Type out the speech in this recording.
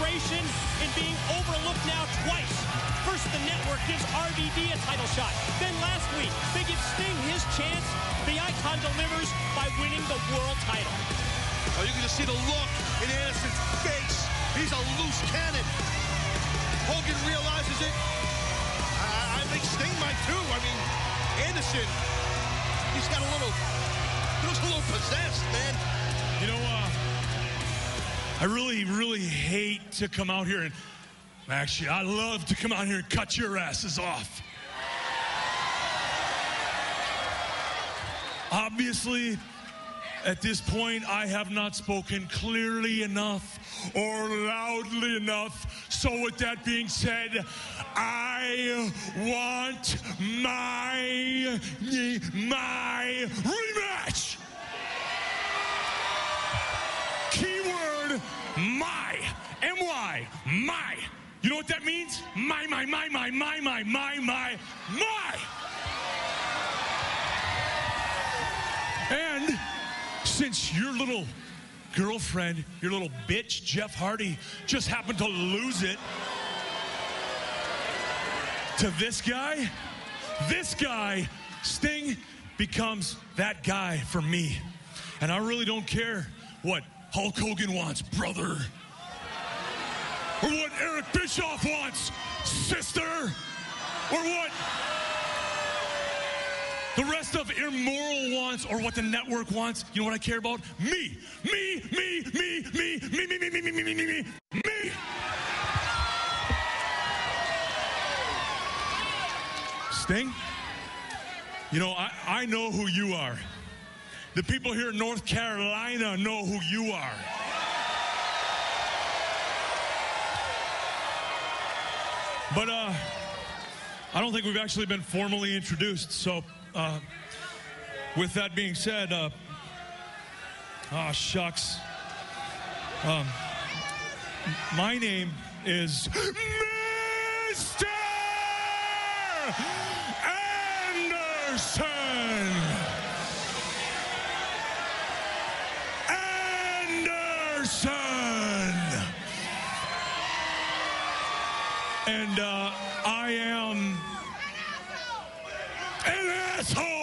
frustration in being overlooked now twice. First, the network gives RVD a title shot. Then last week, they give Sting his chance. The icon delivers by winning the world title. Oh, you can just see the look in Anderson's face. He's a loose cannon. Hogan realizes it. I, I think Sting might too. I mean, Anderson, he's got a little, he looks a little possessed, man. You know, uh, I really, really to come out here and actually, I love to come out here and cut your asses off. Obviously, at this point, I have not spoken clearly enough or loudly enough. So, with that being said, I want my my my. M Y. You know what that means? My, my, my, my, my, my, my, my, my. And since your little girlfriend, your little bitch, Jeff Hardy, just happened to lose it to this guy, this guy, Sting, becomes that guy for me. And I really don't care what Hulk Hogan wants, brother. Bischoff wants, sister. Or what the rest of Immortal wants or what the network wants. You know what I care about? Me. Me, me, me, me, me, me, me, me, me, me, me, me, me, me. Sting, you know, I, I know who you are. The people here in North Carolina know who you are. But uh, I don't think we've actually been formally introduced. So, uh, with that being said, uh, oh shucks. Um, my name is Mr. Anderson. Anderson. And uh, I am an asshole.